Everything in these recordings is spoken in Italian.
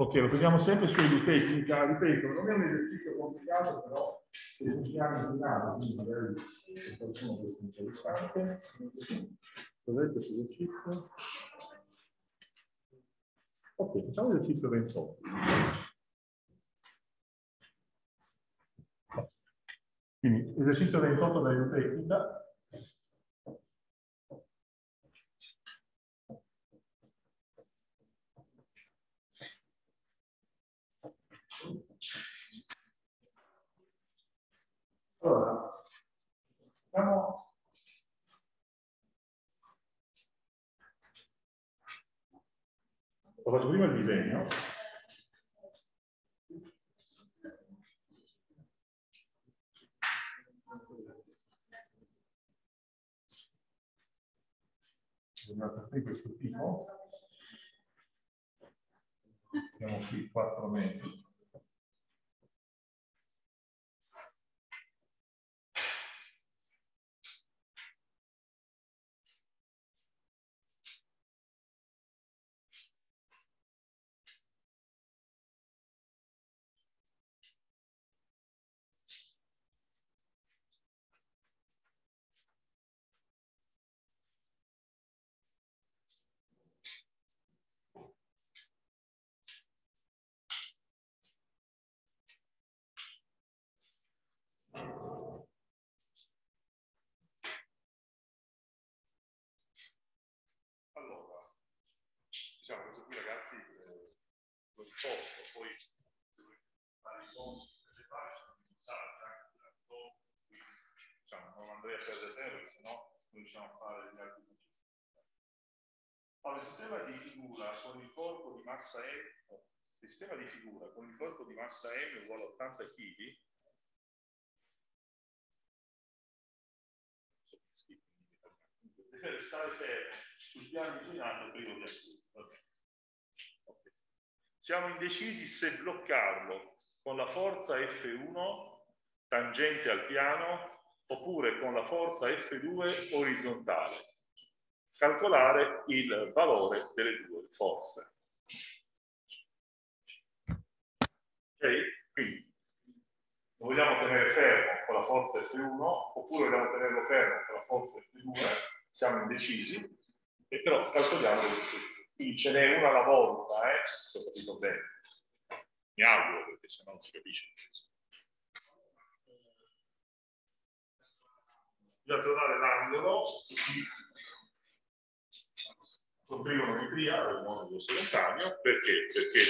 Ok, lo prendiamo sempre su edutecnica, ripeto, non è un esercizio complicato, però se funziona in finale, quindi magari per qualcuno è interessante. Cos'è questo esercizio? Ok, facciamo l'esercizio 28. Quindi esercizio 28 della edutecnica, Allora, facciamo lo faccio prima il disegno. di questo tipo. Abbiamo qui 4 metri. Posto, poi fare i conti vegetali sono necessari anche per quindi diciamo, non andrei a perdere tempo perché sennò non riusciamo a fare gli altri. Allora, il sistema di figura con il corpo di massa M, il sistema di figura con il corpo di massa M uguale a 80 kg deve restare fermo sul piano inclinato privo di acquisto. Siamo indecisi se bloccarlo con la forza F1 tangente al piano oppure con la forza F2 orizzontale. Calcolare il valore delle due forze. Ok? Quindi lo vogliamo tenere fermo con la forza F1 oppure vogliamo tenerlo fermo con la forza F2, siamo indecisi, e però calcoliamo le due ce n'è una alla volta, eh? se ho capito bene. Mi auguro, perché se no non si capisce. Bisogna trovare l'angolo con trigonometria, al modo dello sedentaneo, perché? Perché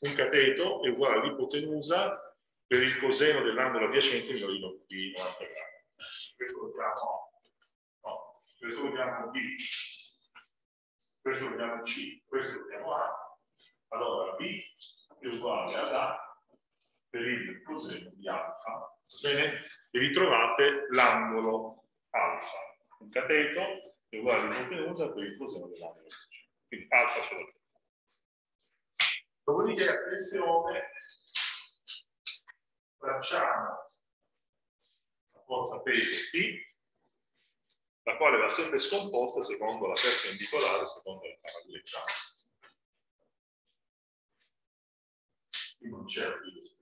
un cateto è uguale all'ipotenusa per il coseno dell'angolo adiacente di 90 gradi. Questo lo chiamo, no, questo lo chiamo B questo lo chiamo C, questo lo chiamo A, allora B è uguale ad A per il coseno di alfa, bene? E ritrovate l'angolo alfa. Un cateto è uguale all'ipotenusa per il coseno dell'angolo Quindi alfa ce l'ho. Dopodiché, attenzione, tracciamo la forza peso P la quale va sempre scomposta secondo la perpendicolare, secondo la paralleleggiante. Qui non c'è il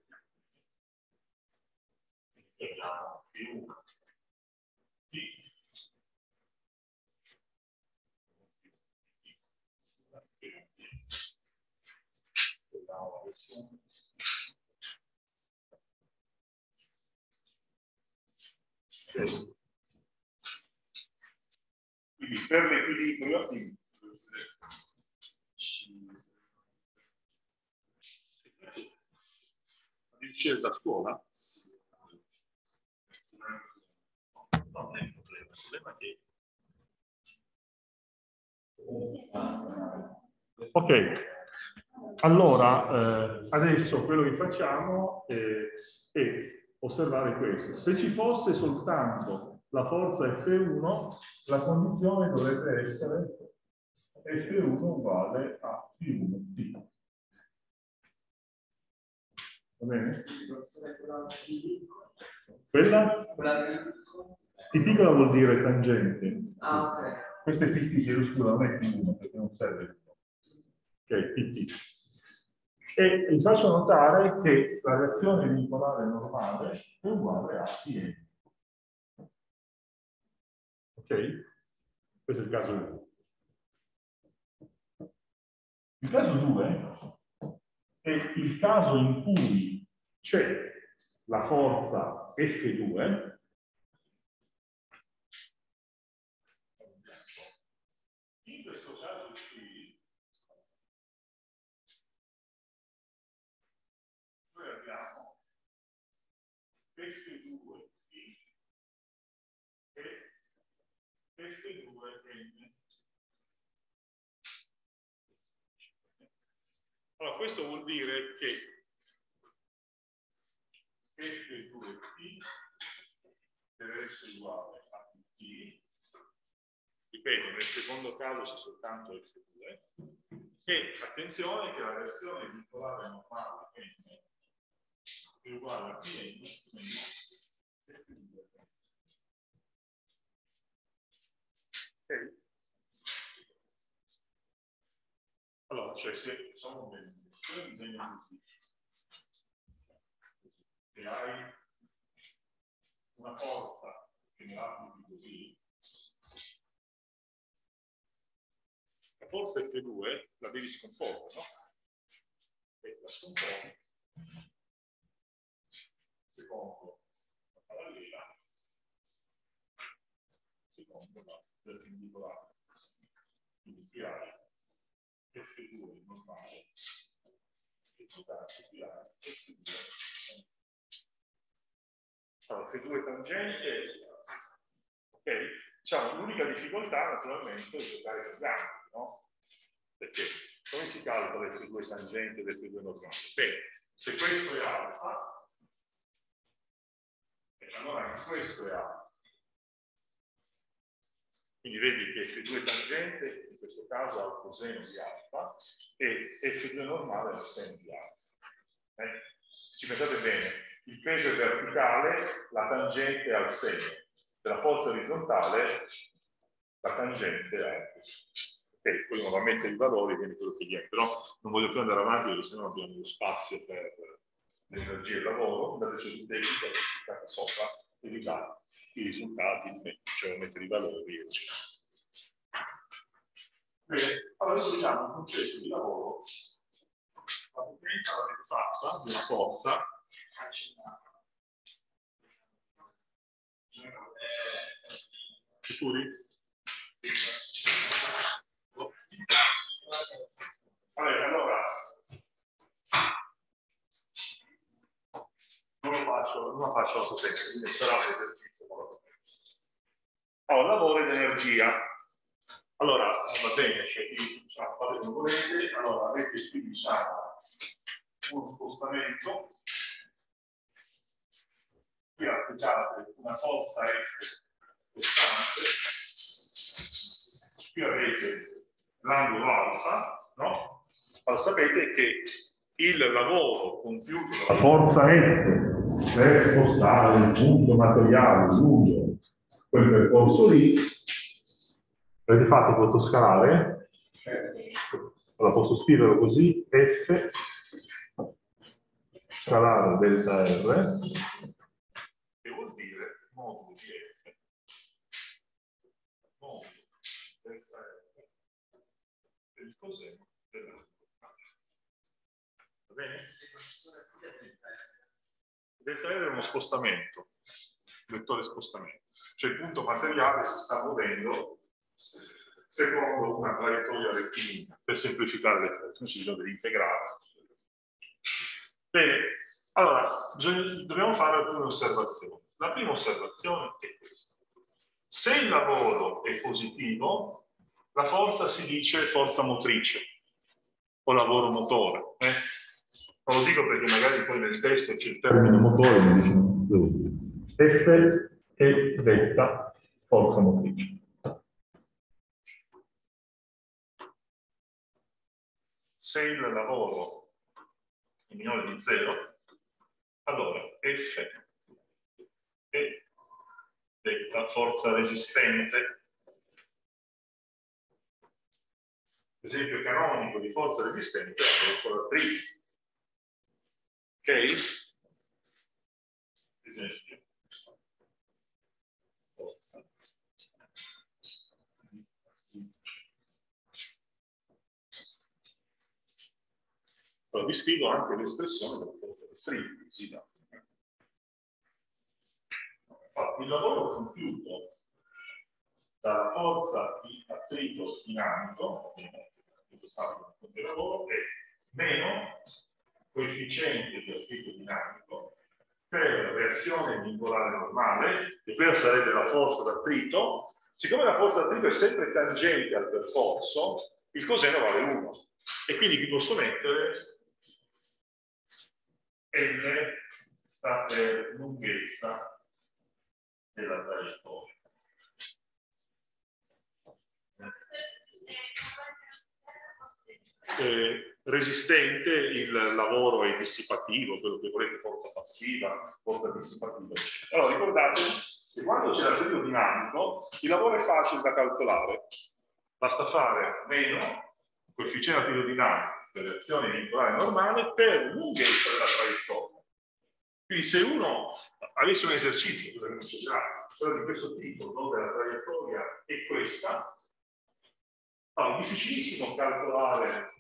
Vediamo P1, P. Vediamo la versione. Okay. Quindi per l'equilibrio di da scuola? Non è il problema, il problema è che Ok, allora eh, adesso quello che facciamo è, è osservare questo. Se ci fosse soltanto la forza F1, la condizione dovrebbe essere F1 uguale a P1T. Va bene? Quella? P piccola vuol dire tangente. Ah, ok. Questo è PT, chiedo scusa, non è P1 perché non serve. Ok, PT. E vi faccio notare che la reazione vincolare normale è uguale a P. Ok? Questo è il caso 1. Il caso 2 è il caso in cui c'è la forza F2 in questo caso qui noi abbiamo F2 e F2N. Allora, questo vuol dire che F2T deve essere uguale a T. Ripeto, nel secondo caso c'è soltanto F2. E attenzione che la versione vincolare normale è uguale a Pn meno F2. Ok? Allora, cioè se sono se disegno così, hai una forza che ne applichi così, la forza F2 la devi scomporre, no? E la scomponi secondo la parallela, secondo la perpendicolare. Quindi qui hai F2 normale e totale qui hai F2 allora, F2 tangente e ok? Diciamo, l'unica difficoltà naturalmente è giocare con gli angoli, no? Perché come si calcola F2 tangente ed F2 normale? Bene, se questo è alfa, allora questo è alfa. Quindi vedi che F2 tangente questo caso ha il coseno di alfa e F2 normale il seno di alfa. Eh? Ci pensate bene, il peso è verticale, la tangente ha il seno. Per la forza orizzontale, la tangente il peso. Ok, poi mettere i valori, viene quello che viene, però non voglio più andare avanti perché sennò abbiamo lo spazio per l'energia e il lavoro, andate tecnico, cliccate sopra e vi dà i risultati, cioè mettere i valori, eccetera. Bene, adesso vediamo un concetto di lavoro. La potenza l'avete fatta, una forza. Sicuri? Allora, allora non lo faccio, non faccio a potente, quindi sarà la potenza. Allora, lavoro ed energia. Allora, va bene, cioè, diciamo, fate come volete, allora avete qui diciamo uno spostamento, qui applicate una forza F costante, qui avete l'angolo alfa, no? Allora sapete che il lavoro compiuto dalla forza F per spostare il punto materiale lungo quel percorso lì, avete fatto fotoscalare? Allora posso scriverlo così, F scalare delta R, che vuol dire modulo di F, modulo delta R, del coseno della Va bene? Delta R è uno spostamento, vettore spostamento. Cioè il punto materiale si sta muovendo secondo una traiettoria rettilinea. Per semplificare le cose, ci bisogna dell'integrale. Bene, allora bisogna, dobbiamo fare alcune osservazioni. La prima osservazione è questa. Se il lavoro è positivo, la forza si dice forza motrice o lavoro motore. Eh? Non lo dico perché magari poi nel testo c'è il termine motore, mi dicono F è detta forza motrice. Se il lavoro è minore di 0, allora F è detta forza resistente. L'esempio canonico di forza resistente è la forza triplice Ok? Esempio. Allora, vi scrivo anche l'espressione per forza stringhi, così da. Il lavoro compiuto dalla forza di attrito dinamico, questo stato di lavoro, è meno coefficiente di attrito dinamico per reazione angolare normale, e questa sarebbe la forza d'attrito, siccome la forza d'attrito è sempre tangente al percorso, il coseno vale 1. E quindi qui posso mettere N sta per lunghezza della traiettoria. Eh, resistente, il lavoro è dissipativo, quello che volete, forza passiva, forza dissipativa. Allora ricordate che quando c'è l'attrito dinamico, il lavoro è facile da calcolare. Basta fare meno coefficiente attrito dinamico per reazione vincolare normale per lunghezza della traiettoria. Quindi se uno avesse un esercizio, non succederà, cioè di questo tipo, dove la traiettoria è questa, è difficilissimo calcolare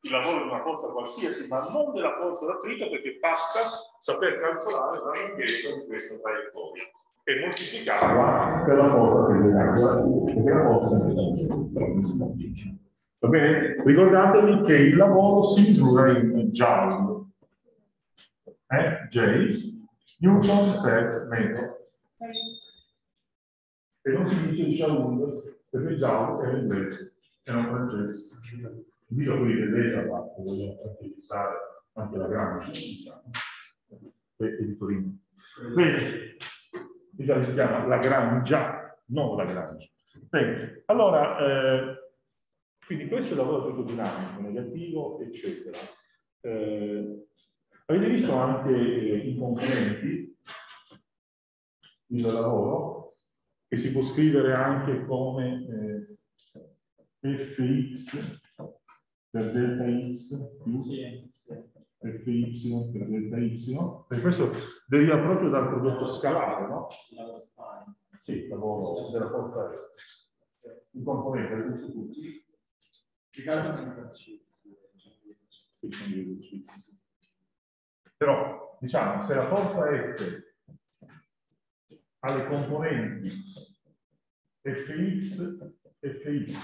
il lavoro di una forza qualsiasi, ma non della forza d'attrito, perché basta saper calcolare la lunghezza di questa traiettoria e moltiplicarla per la forza che viene perché la forza è sempre Va bene? Ricordatevi che il lavoro si misura in joule. Eh? J, Newton per metro. E non si dice joule, perché joule è l'inglese, e non francese. Dico qui che l'ESA ma voglio utilizzare anche la Gramsci, diciamo, e di Torino. Bene, si chiama la Grangia, non la Grangia. Bene, allora, eh, quindi questo è il lavoro tutto dinamico, negativo, eccetera. Eh, avete visto anche eh, i componenti del lavoro, che si può scrivere anche come eh, fx per delta x più fy per delta y, perché questo deriva proprio dal prodotto scalare, no? Sì, il lavoro della forza un componente di però, diciamo, se la forza F ha le componenti Fx Fy,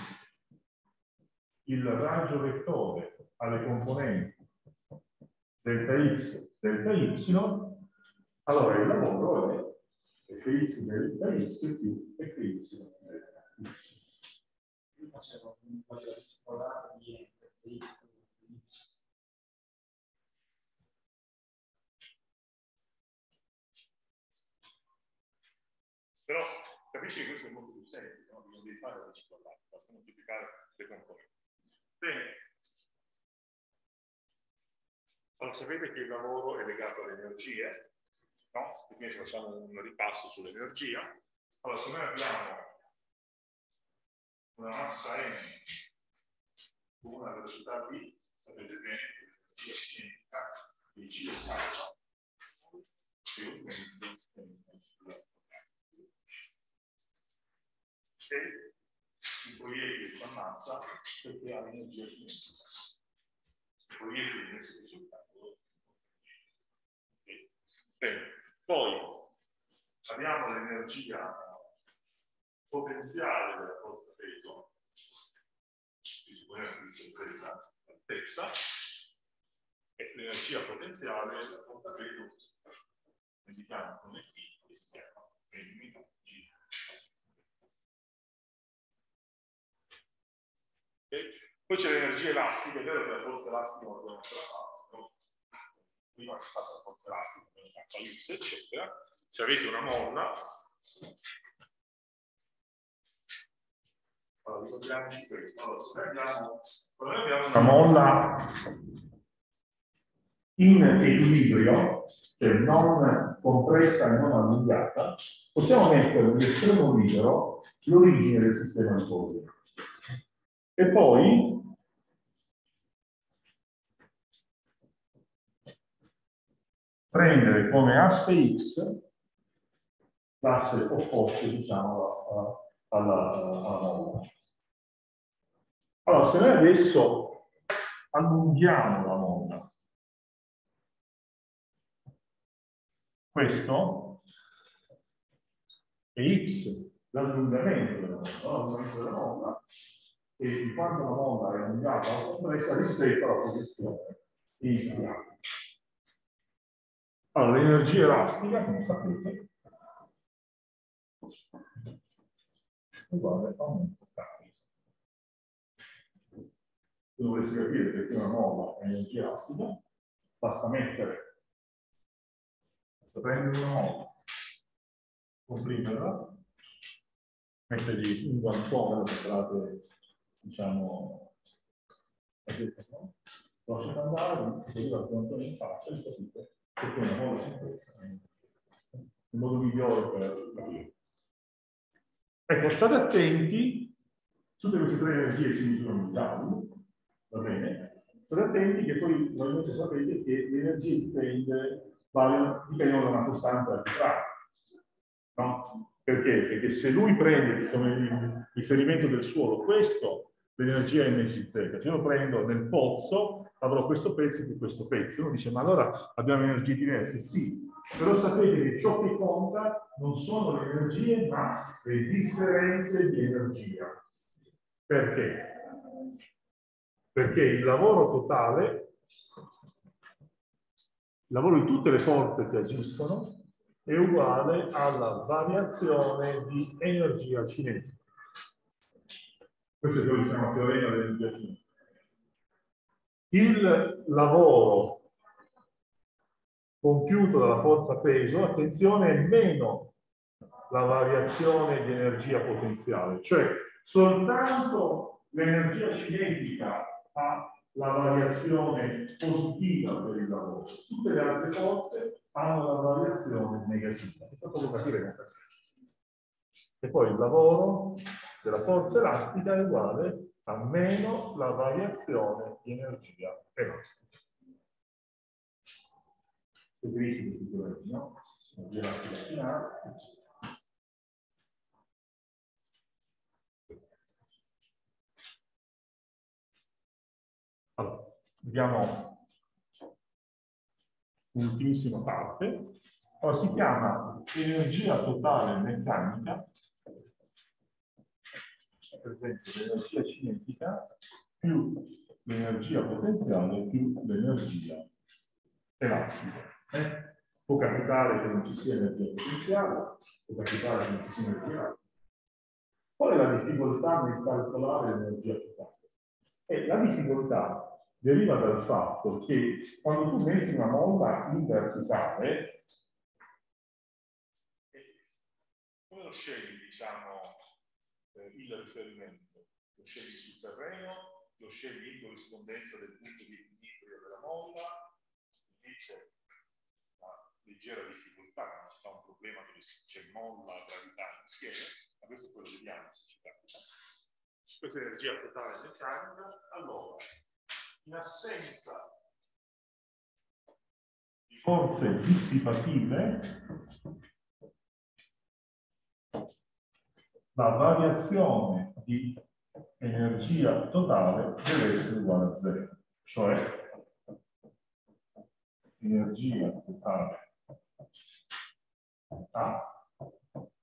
il raggio vettore ha le componenti delta x, delta y, allora il lavoro è Fx delta x più Fy delta y Però capisci che questo è molto più semplice, no? non devi fare la riciclata, basta moltiplicare le componenti. Bene. Allora, sapete che il lavoro è legato alle energie, no? Quindi facciamo un ripasso sull'energia. Allora, se noi abbiamo una massa M con una velocità v, sapete bene che l'energia cinetica di C è calcia più mezzo e il proiettile si ammazza perché ha l'energia cinetica. Il proiettile in questo risultato Bene, poi abbiamo l'energia potenziale della forza peso supponere distanza altezza e l'energia potenziale della forza peso indichiamo come P il sistema femminile G. Okay. Poi c'è l'energia elastica, è vero che la forza elastica non abbiamo ancora fatto, prima c'è stata la forza elastica, fatto X, eccetera. Se avete una molla, Allora, abbiamo una molla in equilibrio, cioè non compressa e non allungata, possiamo mettere nell'estremo libero l'origine del sistema di polvere. E poi prendere come asse x l'asse opposto, diciamo, alla, alla molla. Allora, se noi adesso allunghiamo la molla, questo è x, l'allungamento della molla, della molla, e in quanto la molla è allungata complessa rispetto alla posizione iniziale. Allora, l'energia elastica, come sapete, uguale a aumento carico. Se dovessi capire perché una molla è energia elastica, basta mettere, basta prendere una molla, comprimerla, mettergli un guantone, separate, diciamo, no? lasciate andare, così la guantone in faccia e capite perché una molla si questa. Il modo migliore per capire. Ecco, state attenti, tutte queste tre energie si misurano in giallo, va bene? State attenti che poi probabilmente sapete che l'energia dipende, dipendono da una costante arbitraria. No? Perché? Perché se lui prende come riferimento del suolo questo, l'energia mgz, se io lo prendo nel pozzo, avrò questo pezzo e questo pezzo. Uno dice, ma allora abbiamo energie diverse? Sì, però sapete che ciò che conta non sono le energie, ma le differenze di energia. Perché? Perché il lavoro totale, il lavoro di tutte le forze che agiscono, è uguale alla variazione di energia cinetica. Questo è quello che si chiama teorema dell'energia cinetica. Il lavoro compiuto dalla forza peso, attenzione, è meno la variazione di energia potenziale, cioè soltanto l'energia cinetica ha la variazione positiva per il lavoro, tutte le altre forze hanno la variazione negativa. E poi il lavoro della forza elastica è uguale a meno la variazione di energia elastica utilizzi di sicurezza? Allora, vediamo l'ultimissima parte. Allora, si chiama energia totale meccanica, per esempio l'energia cinetica più l'energia potenziale più l'energia elastica. Eh? Può capitare che non ci sia energia potenziale, può capitare che non ci sia energia. Qual è la difficoltà nel calcolare l'energia totale? E la difficoltà deriva dal fatto che quando tu metti una molla in verticale, come lo scegli, diciamo, eh, il riferimento? Lo scegli sul terreno, lo scegli in corrispondenza del punto di equilibrio della molla, invece leggera difficoltà, non si fa un problema dove c'è molla, gravità insieme, ma questo poi lo vediamo se ci capita. Questa è energia totale meccanica. Allora, in assenza di forze dissipative, la variazione di energia totale deve essere uguale a zero, cioè energia totale a.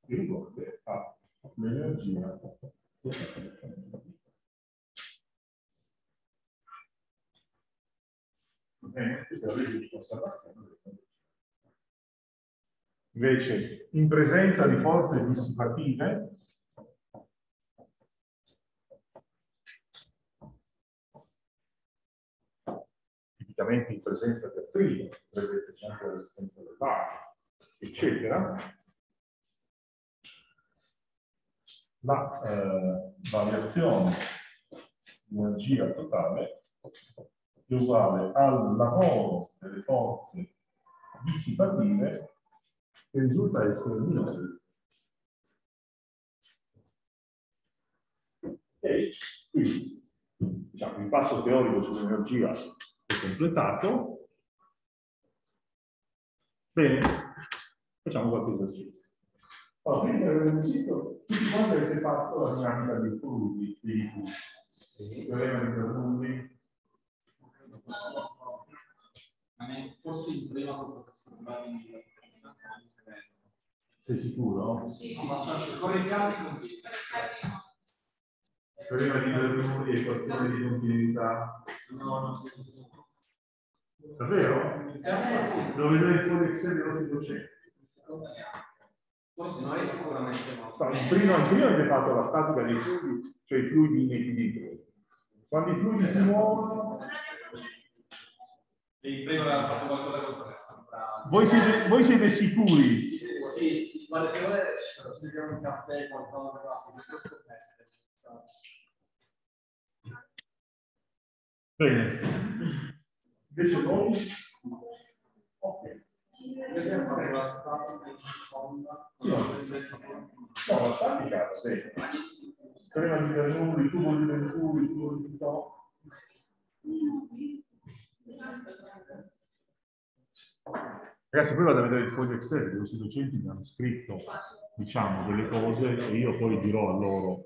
Rivolge all'energia questa è la legge di conservazione Invece, in presenza di forze dissipative, tipicamente in presenza di attrito, potrebbe esserci anche la resistenza del vario, eccetera, la eh, variazione di energia totale è uguale al lavoro delle forze dissipative che risulta essere minore. E quindi diciamo, il passo teorico sull'energia è completato. Bene, facciamo qualche esercizio. Allora, quindi per l'esercizio, tutti quanti avete fatto la dinamica dei fluidi, dei fluidi. Sì. Teorema di Bernoulli. Forse il prima con il professor Sei sicuro? Sì, sì, correggiamo con Teorema di Bernoulli e equazione di continuità. No, no. Davvero? Lo vedrai il fuori Excel dei nostri docenti. Forse non è sicuramente no. Il primo, il primo avete fatto la statica dei fluidi, cioè i fluidi in equilibrio. Quando i fluidi si muovono... Il primo aveva fatto qualcosa con voi siete, voi siete sicuri? Sì, sì, sì. Guarda, se vuole ci beviamo un caffè, qualcosa, scoperte. Bene. Invece voi? Ok. Vediamo fare la statica in seconda. Sì, no, no, la statica, sì. Prima di Bernoulli, tubo di Bernoulli, tubo di Tito. Ragazzi, poi vado a vedere il foglio Excel, dove i docenti mi hanno scritto, diciamo, delle cose e io poi dirò a loro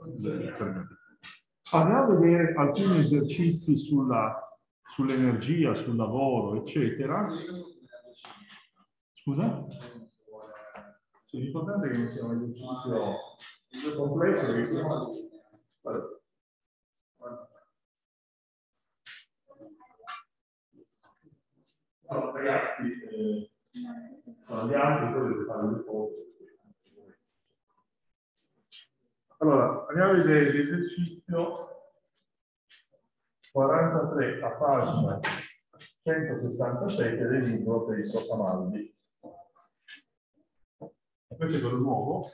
Andiamo a vedere alcuni esercizi sulla sull'energia, sul lavoro, eccetera. Scusa? Sì, l'importante è che non sia un esercizio complesso, che siamo... Allora, ragazzi, eh, andiamo, poi dovete fare le cose. Allora, andiamo a vedere l'esercizio 43 a pagina 167 del libro per i sottomaldi. Questo è quello nuovo?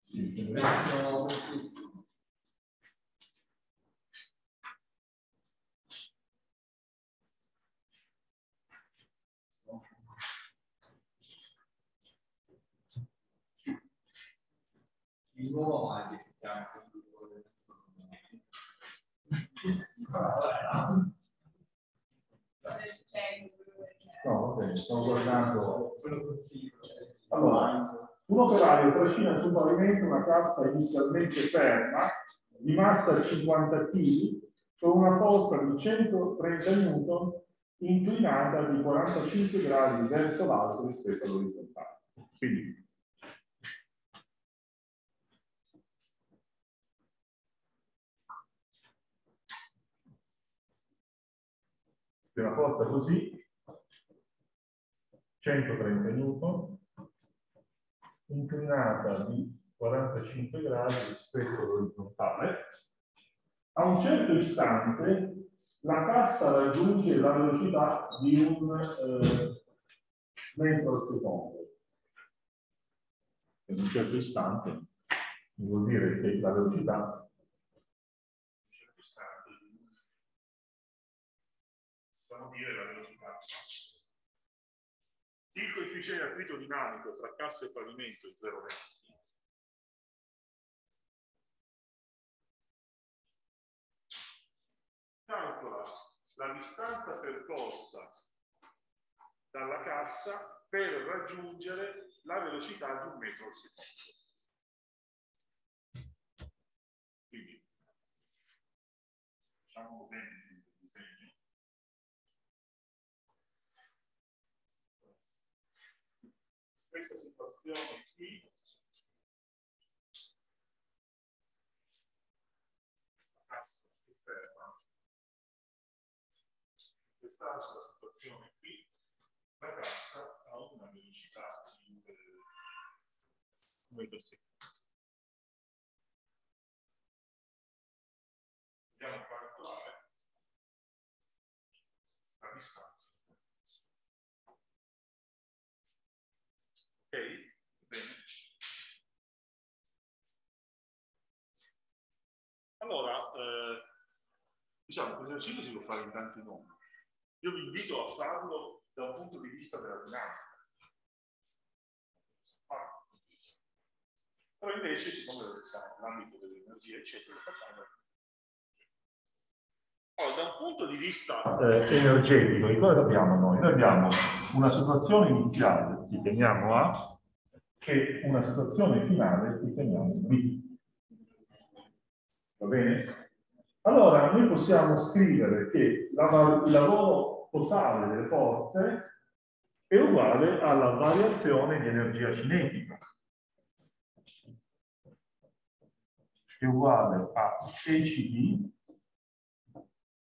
Sì, il nuovo avanti si chiama No, ok, sto guardando. Allora, un operaio trascina sul pavimento una cassa inizialmente ferma di massa 50 kg con una forza di 130 N inclinata di 45 gradi verso l'alto rispetto all'orizzontale. Quindi di una forza così, 130 newton, inclinata di 45 gradi rispetto all'orizzontale. A un certo istante la cassa raggiunge la velocità di un eh, metro al secondo. In un certo istante vuol dire che la velocità possiamo dire la velocità. Il coefficiente di attrito dinamico tra cassa e pavimento è 0,20. Calcola la distanza percorsa dalla cassa per raggiungere la velocità di un metro al secondo. Quindi, facciamo bene questa situazione qui. La cassa è ferma questa la situazione qui. La cassa ha una velocità di un metro secondo andiamo a calcolare la distanza Bene. Allora, eh, diciamo, questo esercizio si può fare in tanti modi. Io vi invito a farlo da un punto di vista della dinamica. Però invece, siccome siamo nell'ambito dell'energia, eccetera, facciamo Allora, da un punto di vista eh, energetico, di cosa abbiamo noi? Noi abbiamo una situazione iniziale, che chiamiamo A, e una situazione finale, che chiamiamo B. Va bene? Allora, noi possiamo scrivere che la, il lavoro totale delle forze è uguale alla variazione di energia cinetica. È uguale a ECD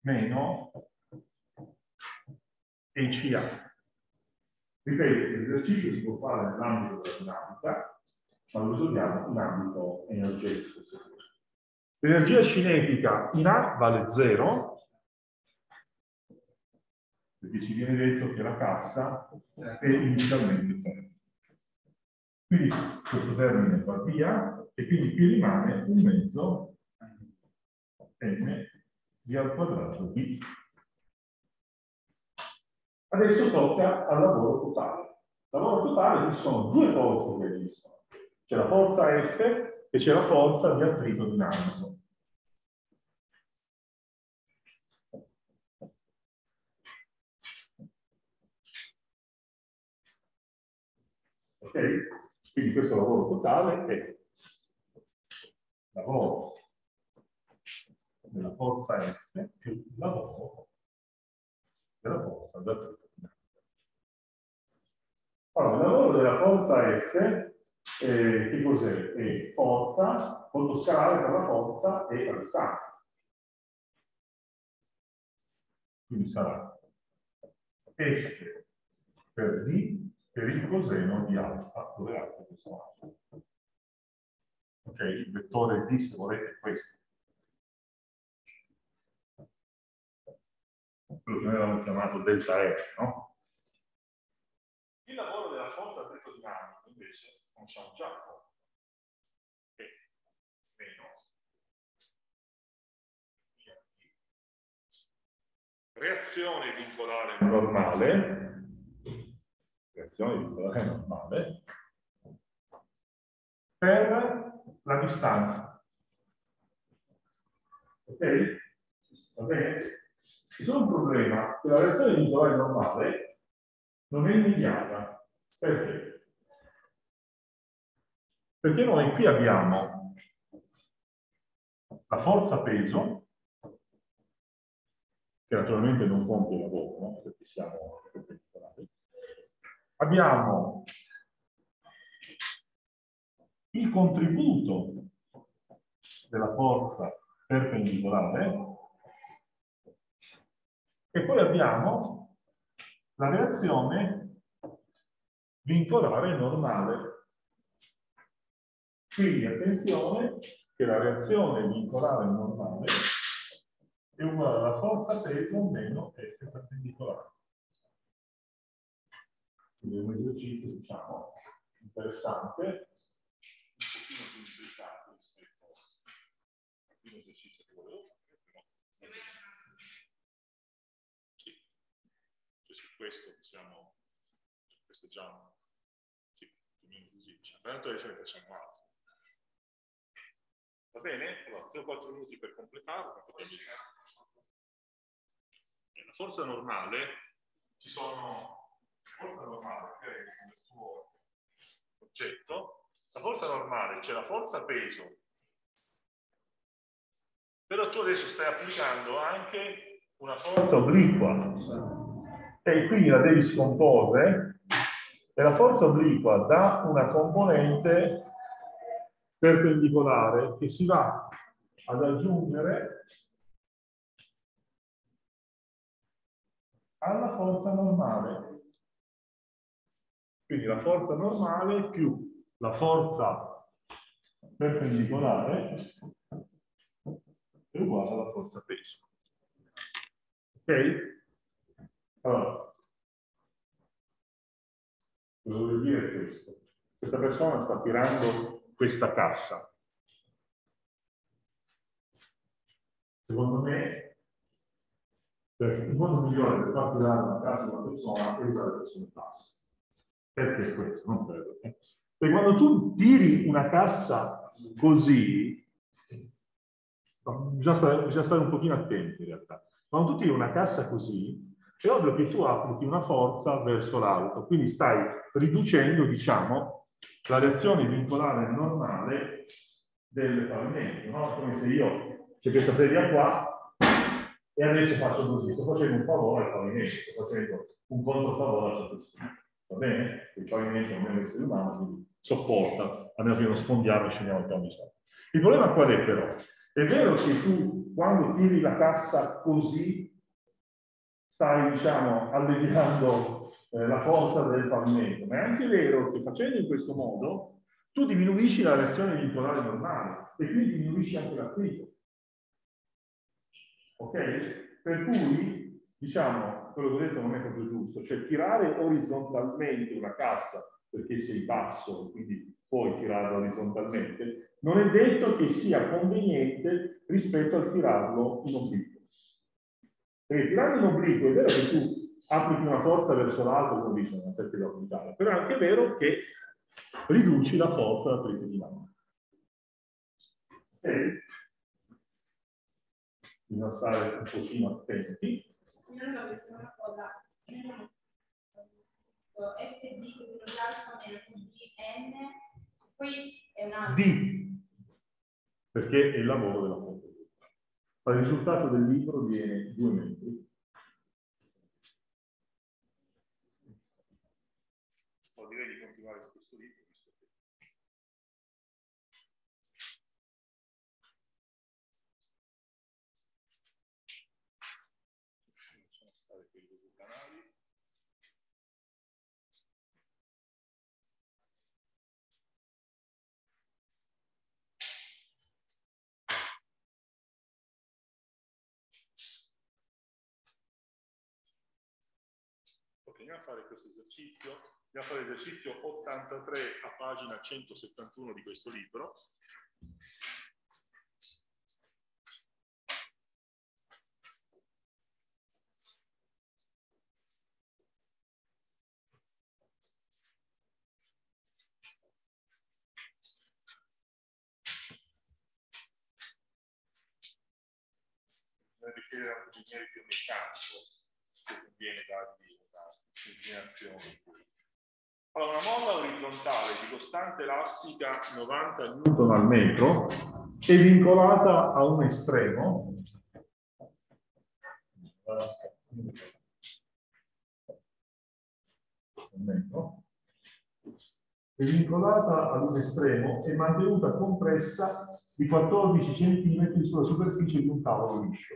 meno ECA. Ripeto, l'esercizio si può fare nell'ambito della dinamica, ma lo usiamo in ambito energetico. L'energia cinetica in A vale 0, perché ci viene detto che la cassa è inizialmente ferma. Quindi questo termine va via e quindi qui rimane un mezzo m di al quadrato b. Adesso tocca al lavoro totale. Il lavoro totale ci sono due forze che esistono. C'è la forza F e c'è la forza di attrito dinamico. Ok? Quindi questo lavoro totale è lavoro della forza F più lavoro della forza d'attrito. Allora, il lavoro della forza F, eh, che cos'è? È forza, conto scalare per la forza e la distanza. Quindi sarà F per D per il coseno di alfa, dove alfa è alfa. Ok, il vettore D se volete è questo. Quello che noi avevamo chiamato delta F, no? Il lavoro della forza dinamico invece conosciamo già la forza. E meno reazione vincolare normale reazione vincolare normale per la distanza. Ok? Va bene? C'è solo un problema, che la reazione vincolare normale non è immediata. Perché? Perché noi qui abbiamo la forza peso, che naturalmente non compie il lavoro, no? perché siamo perpendicolari, abbiamo il contributo della forza perpendicolare e poi abbiamo la reazione vincolare normale. Quindi attenzione che la reazione vincolare normale è uguale alla forza peso meno F perpendicolare. Quindi è un esercizio, diciamo, interessante, un pochino più implicato rispetto al primo esercizio che volevo fare, però... Sì. Cioè, su questo possiamo, questo è già, sì, più o meno così, diciamo. Tanto adesso ne facciamo altro. Va bene? Allora, 3-4 minuti per completare. La forza normale? Ci sono forza normale, che è il suo oggetto, la forza normale c'è la forza peso, però tu adesso stai applicando anche una forza obliqua. E quindi la devi scomporre. E la forza obliqua dà una componente perpendicolare che si va ad aggiungere alla forza normale. Quindi la forza normale più la forza perpendicolare è uguale alla forza peso. Ok? Allora, cosa vuol dire questo? Questa persona sta tirando questa cassa. Secondo me, il modo migliore per far tirare una cassa di una persona è usare le persone basse. Perché questo? Non credo. Perché quando tu tiri una cassa così, bisogna stare, bisogna stare un pochino attenti in realtà. Quando tu tiri una cassa così, è ovvio che tu applichi una forza verso l'alto, quindi stai riducendo, diciamo, la reazione vincolare normale del pavimento, no? Come se io c'è questa sedia qua e adesso faccio così, sto facendo un favore al pavimento, sto facendo un controfavore al sottoscritto, va bene? Il pavimento non è un essere umano, quindi sopporta, almeno che non sfondiamo e scendiamo piano di. Il problema qual è però? È vero che tu quando tiri la cassa così stai diciamo alleviando eh, la forza del pavimento, ma è anche vero che facendo in questo modo tu diminuisci la reazione vincolare normale e quindi diminuisci anche l'attrito. Ok? Per cui, diciamo, quello che ho detto non è proprio giusto, cioè tirare orizzontalmente una cassa perché sei basso, quindi puoi tirarla orizzontalmente, non è detto che sia conveniente rispetto al tirarlo in obliquo. Perché tirarlo in obliquo è vero che tu applichi una forza verso l'alto, come dice una testa orbitale, però è anche vero che riduci la forza da triplo di mano. Ok? Bisogna stare un pochino attenti. Non una cosa, SD così lo lascio nel DN, qui è un altro. D, perché è il lavoro della forza. Il risultato del libro viene due metri. O direi di continuare su questo libro. Lasciamo stare quei due canali. Ok, andiamo a fare questo esercizio. Andiamo a fare l'esercizio 83 a pagina 171 di questo libro. Bisogna chiedere a un ingegnere biomeccanico se conviene dargli inclinazione. Allora, una molla orizzontale di costante elastica 90 Newton al metro è vincolata a un estremo è vincolata ad un estremo e mantenuta compressa di 14 cm sulla superficie di un tavolo liscio.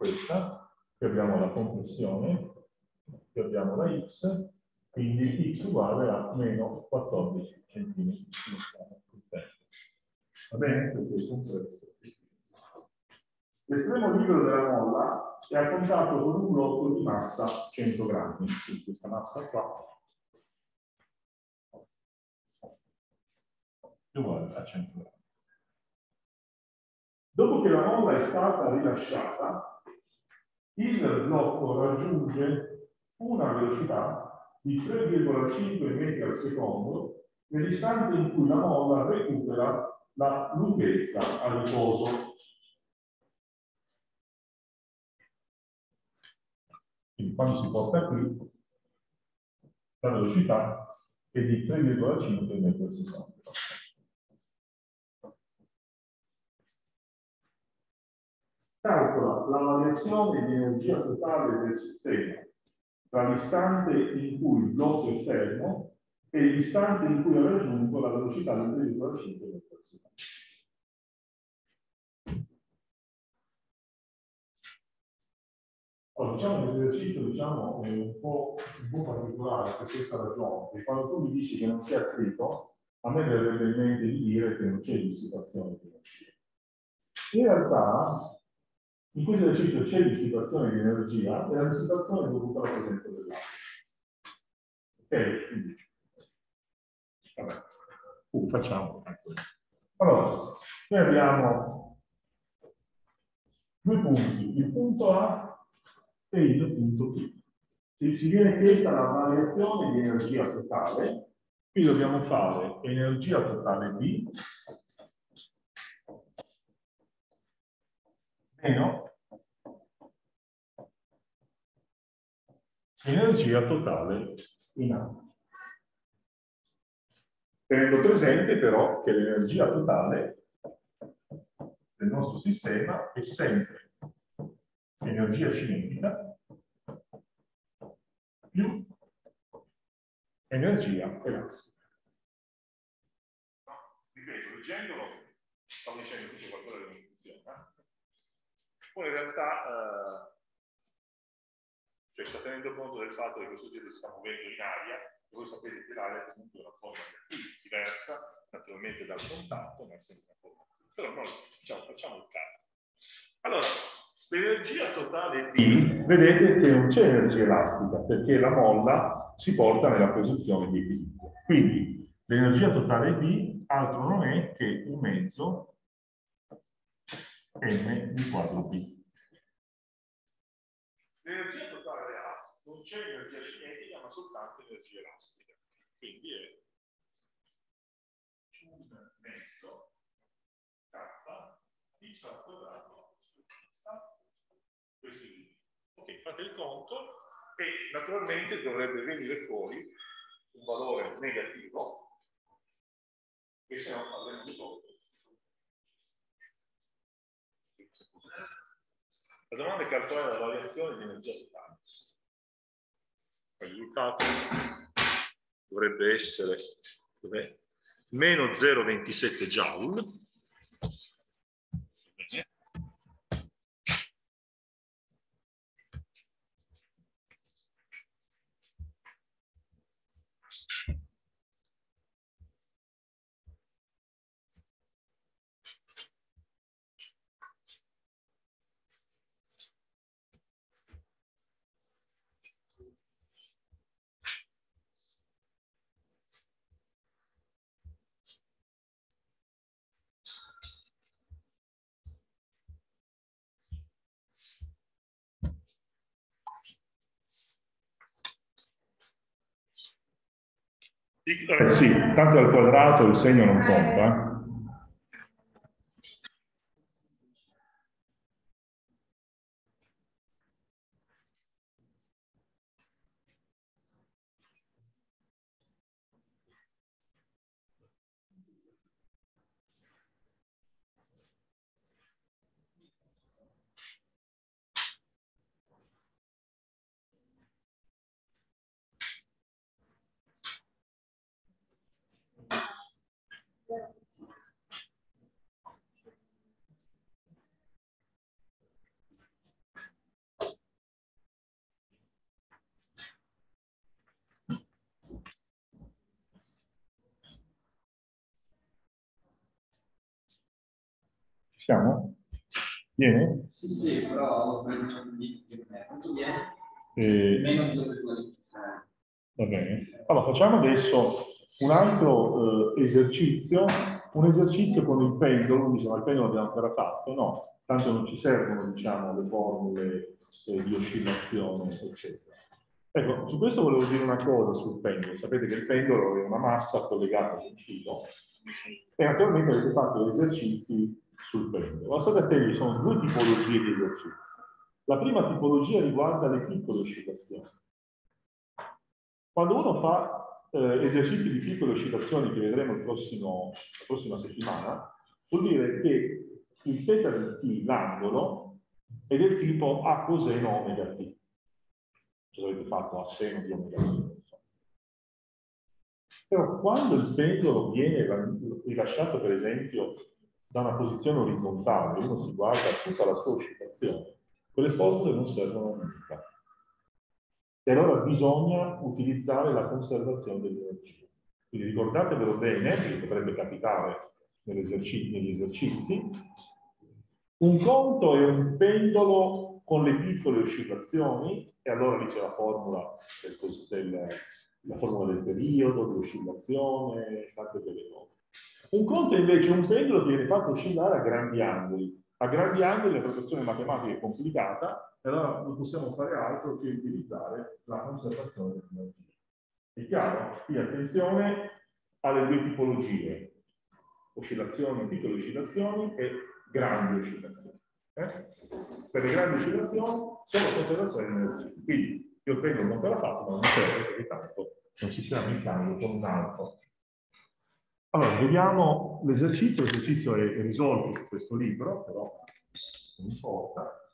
Questa, qui abbiamo la compressione, qui abbiamo la x, quindi x uguale a meno 14 cm. Va bene? Perché è compresso. L'estremo libero della molla è a contatto con un blocco di massa 100 grammi, quindi questa massa qua è uguale a 100 grammi. Dopo che la molla è stata rilasciata, il blocco raggiunge una velocità di 3,5 metri al secondo nell'istante in cui la molla recupera la lunghezza a riposo. Quindi quando si porta qui, la velocità è di 3,5 metri al secondo. La variazione di energia totale del sistema tra l'istante in cui il blocco è fermo e l'istante in cui ha raggiunto la velocità di 3,5 metri al secondo. Allora, diciamo che l'esercizio diciamo, è un po', un po' particolare per questa ragione, perché quando tu mi dici che non c'è attrito, a me verrebbe in mente di dire che non c'è dissipazione di energia. In realtà, in questo esercizio c'è dissipazione di energia e la dissipazione è dovuta alla presenza dell'acqua. Ok? Quindi, vabbè, uh, facciamo. Allora, noi abbiamo due punti, il punto A e il punto B. Se ci viene chiesta la variazione di energia totale, qui dobbiamo fare energia totale B meno energia totale in acqua. Tenendo presente però che l'energia totale del nostro sistema è sempre energia cinetica più energia elastica. Ripeto, leggendolo, stavo dicendo che c'è qualcosa. Poi in realtà eh, cioè sta tenendo conto del fatto che questo oggetto si sta muovendo in aria, e voi sapete che l'aria è comunque una forma diversa, naturalmente dal contatto, ma è sempre una forma. Però noi diciamo, facciamo il caso. Allora, l'energia totale D, vedete che non c'è energia elastica, perché la molla si porta nella posizione di equilibrio. Quindi l'energia totale D altro non è che un mezzo m di quadro B. L'energia totale A non c'è energia cinetica, ma soltanto energia elastica. Quindi è un mezzo k x al quadrato questi ok fate il conto e naturalmente dovrebbe venire fuori un valore negativo che se no avremmo la domanda è calcolare la variazione di energia totale il risultato dovrebbe essere meno 0,27 joule. Eh sì, tanto al quadrato il segno non conta. Siamo? Viene? Sì, sì, però lo stai dicendo di quanto viene? Eh, Meno 0,26. Va bene. Allora, facciamo adesso un altro eh, esercizio, un esercizio con il pendolo, diciamo, il pendolo l'abbiamo ancora fatto, no? Tanto non ci servono, diciamo, le formule eh, di oscillazione, eccetera. Ecco, su questo volevo dire una cosa sul pendolo. Sapete che il pendolo è una massa collegata a un filo e naturalmente avete fatto degli esercizi sul state attenti, ci sono due tipologie di esercizi. La prima tipologia riguarda le piccole oscillazioni. Quando uno fa eh, esercizi di piccole oscillazioni che vedremo prossimo, la prossima settimana, vuol dire che il θ di t, l'angolo, è del tipo a coseno omega t. Cosa avete fatto a seno di omega t? Però quando il pendolo viene rilasciato, per esempio, da una posizione orizzontale, uno si guarda tutta la sua oscillazione, quelle formule non servono a nulla. E allora bisogna utilizzare la conservazione dell'energia. Quindi ricordatevelo bene, che potrebbe capitare esercizi, negli esercizi. Un conto è un pendolo con le piccole oscillazioni, e allora lì c'è la formula del, del, la formula del periodo, dell'oscillazione, tante delle cose. Un conto è invece un pendolo che viene fatto oscillare a grandi angoli. A grandi angoli la proporzione matematica è complicata, e allora non possiamo fare altro che utilizzare la conservazione dell'energia. È chiaro? Quindi attenzione alle due tipologie, oscillazioni, piccole oscillazioni e grandi oscillazioni. eh? per le grandi oscillazioni solo conservazione di energia. Quindi io prendo il montare fatto, ma non serve perché tanto non ci stiamo in con un altro. Allora, vediamo l'esercizio, l'esercizio è, è risolto su questo libro, però non importa.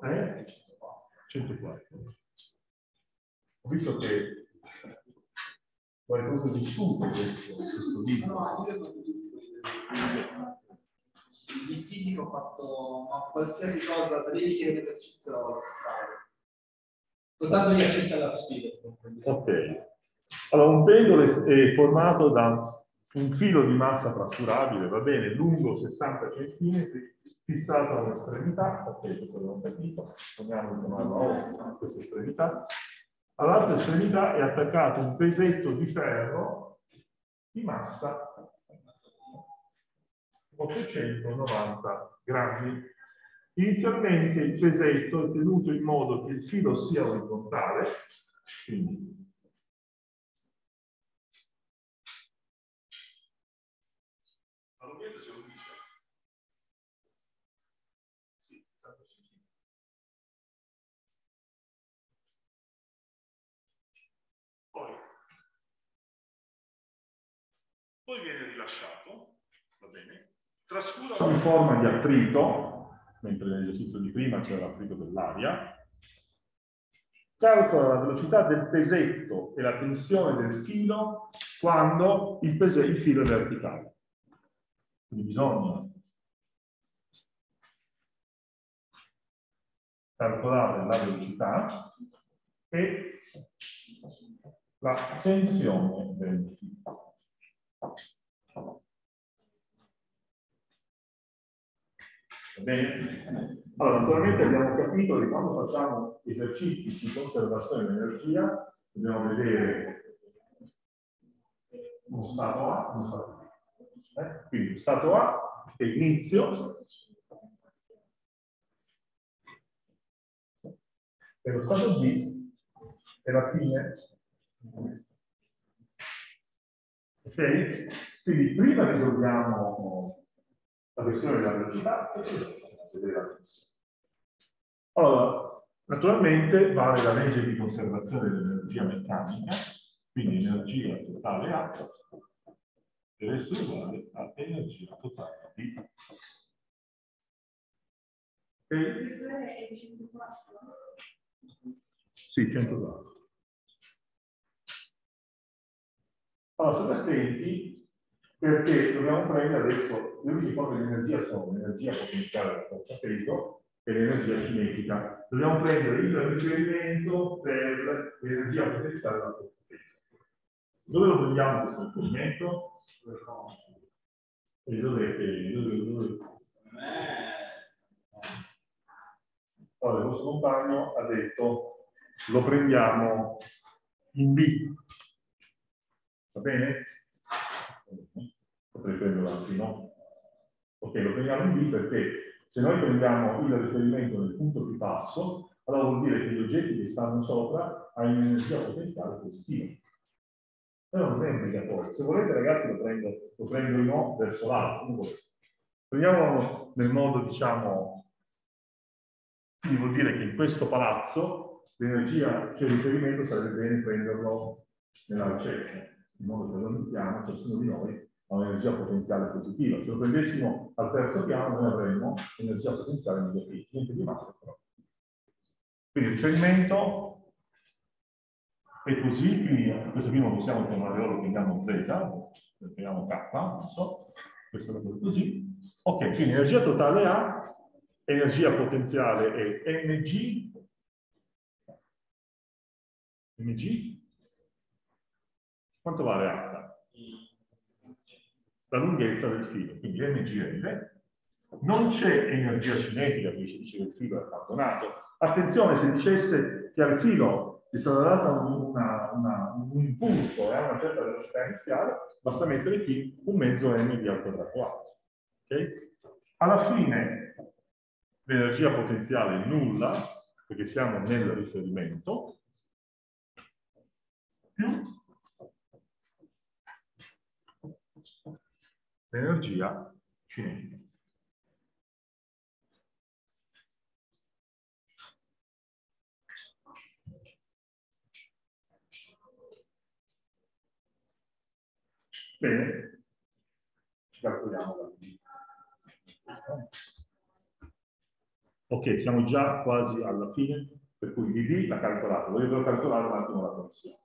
Eh? 104. Ho visto che qualcosa di vissuto questo, questo libro. In fisica ho fatto ma qualsiasi cosa, devi chiedere l'esercizio lo fare. Soltanto gli accetta la sfida. Ok. Allora, un pendolo è formato da un filo di massa trascurabile, va bene, lungo 60 cm, fissato a un'estremità, ok, questo l'abbiamo capito, proviamo a chiamarlo a questa estremità. All'altra estremità è attaccato un pesetto di ferro di massa 890 grammi. Inizialmente il pesetto è tenuto in modo che il filo sia orizzontale, quindi poi viene rilasciato, va bene, trascura in forma di attrito, mentre nell'esercizio di prima c'era l'attrito dell'aria, calcola la velocità del pesetto e la tensione del filo quando il, il filo è verticale. Quindi bisogna calcolare la velocità e la tensione del filo. Va bene? Allora, naturalmente abbiamo capito che quando facciamo esercizi di conservazione di energia, dobbiamo vedere uno stato A, uno stato B. Eh? Quindi lo stato A è l'inizio e lo stato B è la fine. Ok? Quindi prima risolviamo la questione della velocità e poi vedere la tensione. Allora, naturalmente vale la legge di conservazione dell'energia meccanica, quindi energia totale A deve essere uguale a energia totale. Ok? È il 104. Sì, 104. Allora, state attenti perché dobbiamo prendere adesso le uniche forme di energia sono l'energia potenziale della forza peso e l'energia cinetica. Dobbiamo prendere il riferimento per l'energia potenziale della forza peso. Dove lo prendiamo questo riferimento? E dove, e dove, dove? Allora, il vostro compagno ha detto lo prendiamo in B. Va bene? Potrei prenderlo anche no? Ok, lo prendiamo in B perché se noi prendiamo il riferimento nel punto più basso, allora vuol dire che gli oggetti che stanno sopra hanno un'energia potenziale positiva. Però non è obbligatorio. Se volete, ragazzi, lo prendo, lo prendo in O verso l'alto. Prendiamolo nel modo, diciamo, quindi vuol dire che in questo palazzo l'energia, cioè il riferimento sarebbe bene prenderlo nella ricetta, in modo che lo mettiamo, ciascuno di noi ha un'energia potenziale positiva. Se lo prendessimo al terzo piano, noi avremmo energia potenziale negativa, niente di male però. Quindi il riferimento è così, quindi questo qui lo possiamo chiamare ora, lo prendiamo Z, lo prendiamo K, adesso, questo è così. Ok, quindi energia totale A, energia potenziale è Mg, Mg, quanto vale H? La lunghezza del filo, quindi MGL. Non c'è energia cinetica, qui si dice che il filo è abbandonato. Attenzione, se dicesse che al filo gli sarà dato una, una, un impulso e a una certa velocità iniziale, basta mettere qui un mezzo m di al quadrato. Okay? Alla fine l'energia potenziale è nulla, perché siamo nel riferimento, più l'energia cinetica. Bene, ci calcoliamo da. Ok, siamo già quasi alla fine, per cui DD l'ha calcolato, dovrebbero calcolare un attimo la tensione.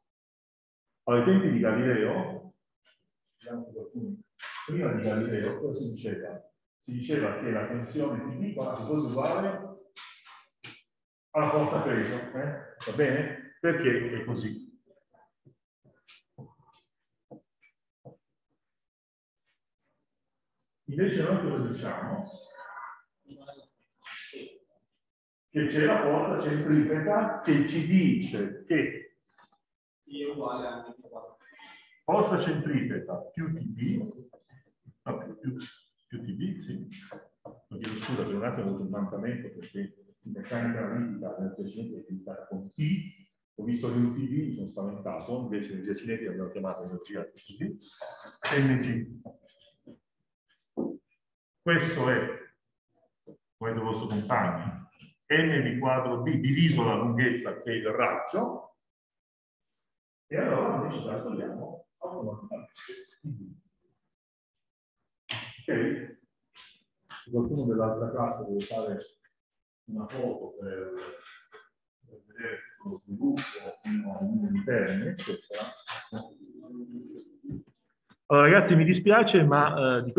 Allora, i tempi di Galileo, vediamo qualcuno prima di Galileo, cosa si diceva? Si diceva che la tensione TB quasi fosse uguale alla forza peso, eh? va bene? Perché è così. Invece noi cosa diciamo? Che c'è la forza centripeta che ci dice che È uguale a 24. forza centripeta più TB, no, più, più, più TB, sì. Lo chiedo scusa per un attimo ho avuto un mancamento perché in meccanica analitica nel precedente è diventata con T, ho visto che TB mi sono spaventato, invece nel giacimenti abbiamo chiamato energia TB, NG. Questo è, come il vostro compagno, n di quadro b diviso la lunghezza che è il raggio, e allora noi ci calcoliamo automaticamente. Ok? Se qualcuno dell'altra classe deve fare una foto per, vedere lo sviluppo fino a un interni, eccetera. Allora ragazzi mi dispiace, ma eh, di questo